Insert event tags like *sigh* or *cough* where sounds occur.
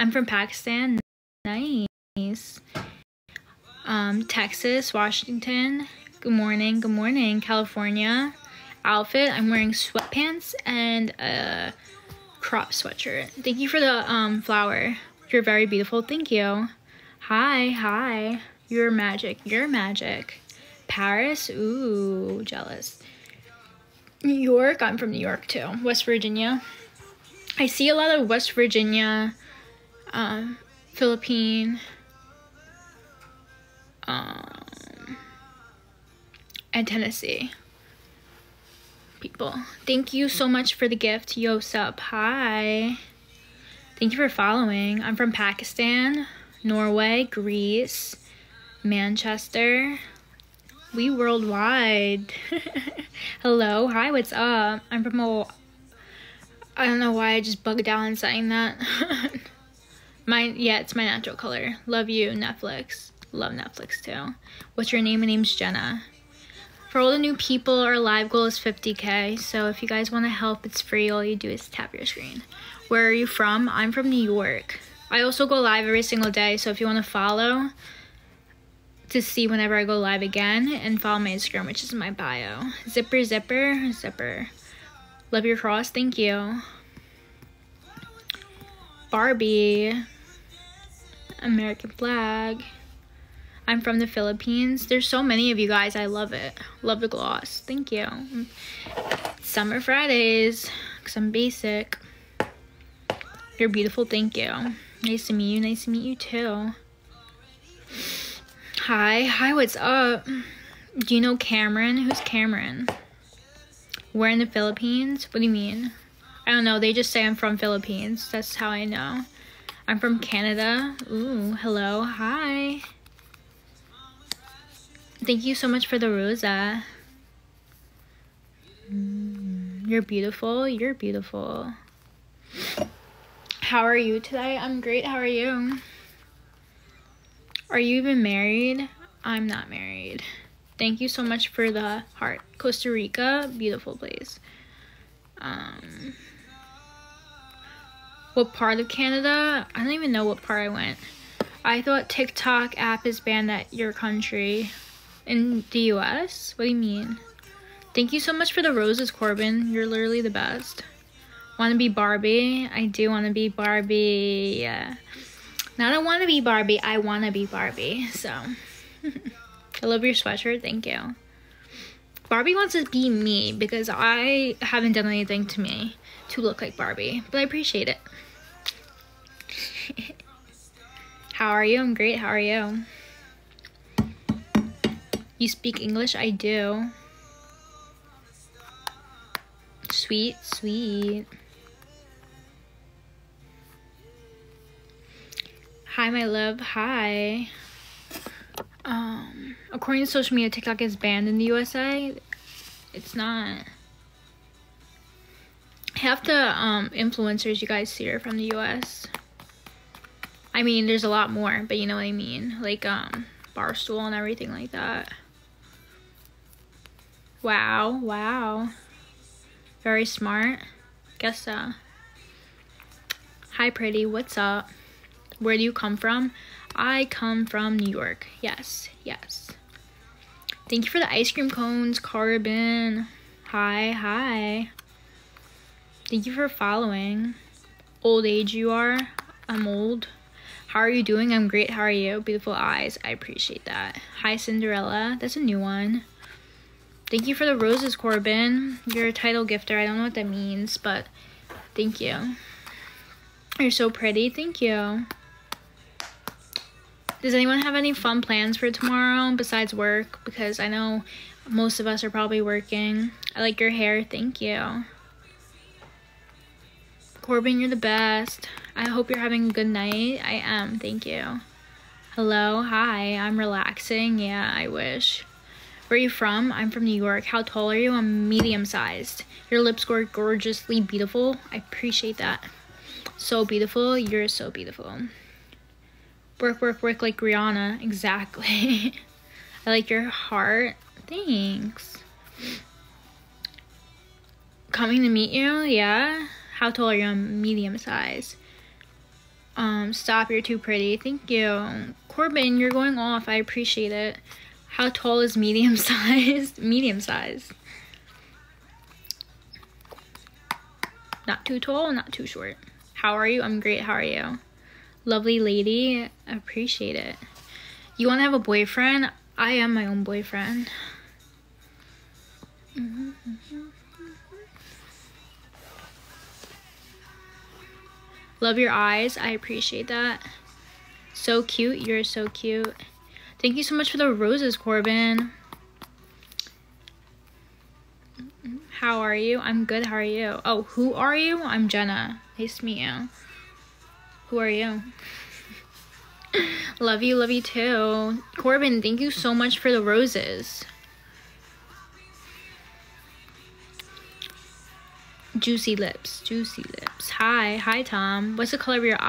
I'm from Pakistan. Nice. Um, Texas, Washington. Good morning. Good morning, California. Outfit. I'm wearing sweatpants and a crop sweatshirt. Thank you for the um flower. You're very beautiful. Thank you. Hi, hi. You're magic. You're magic. Paris. Ooh, jealous. New York. I'm from New York too. West Virginia. I see a lot of West Virginia, um, Philippine, um, and Tennessee people. Thank you so much for the gift, Yosep. Hi. Thank you for following. I'm from Pakistan, Norway, Greece, Manchester. We worldwide. *laughs* Hello, hi, what's up? I'm from a. I don't know why I just bugged out on saying that. *laughs* my yeah, it's my natural color. Love you, Netflix. Love Netflix too. What's your name? My name's Jenna. For all the new people, our live goal is 50k. So if you guys want to help, it's free. All you do is tap your screen. Where are you from? I'm from New York. I also go live every single day. So if you want to follow to see whenever I go live again, and follow my Instagram, which is my bio. Zipper, zipper, zipper. Love your cross. Thank you. Barbie. American flag. I'm from the Philippines. There's so many of you guys. I love it. Love the gloss. Thank you. Summer Fridays, because I'm basic. You're beautiful. Thank you. Nice to meet you. Nice to meet you too. Hi. Hi, what's up? Do you know Cameron? Who's Cameron? We're in the Philippines? What do you mean? I don't know. They just say I'm from Philippines. That's how I know. I'm from Canada. Ooh, hello. Hi. Thank you so much for the rosa. Mm, you're beautiful. You're beautiful. How are you today? I'm great. How are you? Are you even married? I'm not married. Thank you so much for the heart. Costa Rica, beautiful place. Um, what part of Canada? I don't even know what part I went. I thought TikTok app is banned at your country. In the US? What do you mean? Thank you so much for the roses, Corbin. You're literally the best. Want to be Barbie? I do want to be Barbie. Yeah. Not I want to be Barbie. I want to be Barbie. So, *laughs* I love your sweatshirt. Thank you. Barbie wants to be me because I haven't done anything to me to look like Barbie. But I appreciate it. *laughs* How are you? I'm great. How are you? You speak English? I do. Sweet, sweet. Hi, my love. Hi. Um, according to social media, TikTok is banned in the USA. It's not. Half the um, influencers you guys see are from the US. I mean, there's a lot more, but you know what I mean. Like, um, Barstool and everything like that. Wow, wow. Very smart. Guess so. Hi, pretty. What's up? Where do you come from? I come from New York. Yes, yes. Thank you for the ice cream cones, Corbin. Hi, hi. Thank you for following. Old age you are. I'm old. How are you doing? I'm great. How are you? Beautiful eyes. I appreciate that. Hi, Cinderella. That's a new one. Thank you for the roses, Corbin. You're a title gifter. I don't know what that means, but thank you. You're so pretty. Thank you. Does anyone have any fun plans for tomorrow besides work? Because I know most of us are probably working. I like your hair. Thank you. Corbin, you're the best. I hope you're having a good night. I am. Thank you. Hello. Hi. I'm relaxing. Yeah, I wish. Where are you from? I'm from New York. How tall are you? I'm medium sized. Your lips are gorgeously beautiful. I appreciate that. So beautiful. You're so beautiful. Work, work, work like Rihanna. Exactly. *laughs* I like your heart. Thanks. Coming to meet you? Yeah. How tall are you? Medium size. Um, stop, you're too pretty. Thank you. Corbin, you're going off. I appreciate it. How tall is medium *laughs* size? medium size. Not too tall, not too short. How are you? I'm great. How are you? Lovely lady. I appreciate it. You want to have a boyfriend? I am my own boyfriend. Love your eyes. I appreciate that. So cute. You're so cute. Thank you so much for the roses, Corbin. How are you? I'm good. How are you? Oh, who are you? I'm Jenna. Nice to meet you. Who are you? love you. Love you too. Corbin, thank you so much for the roses. Juicy lips. Juicy lips. Hi. Hi, Tom. What's the color of your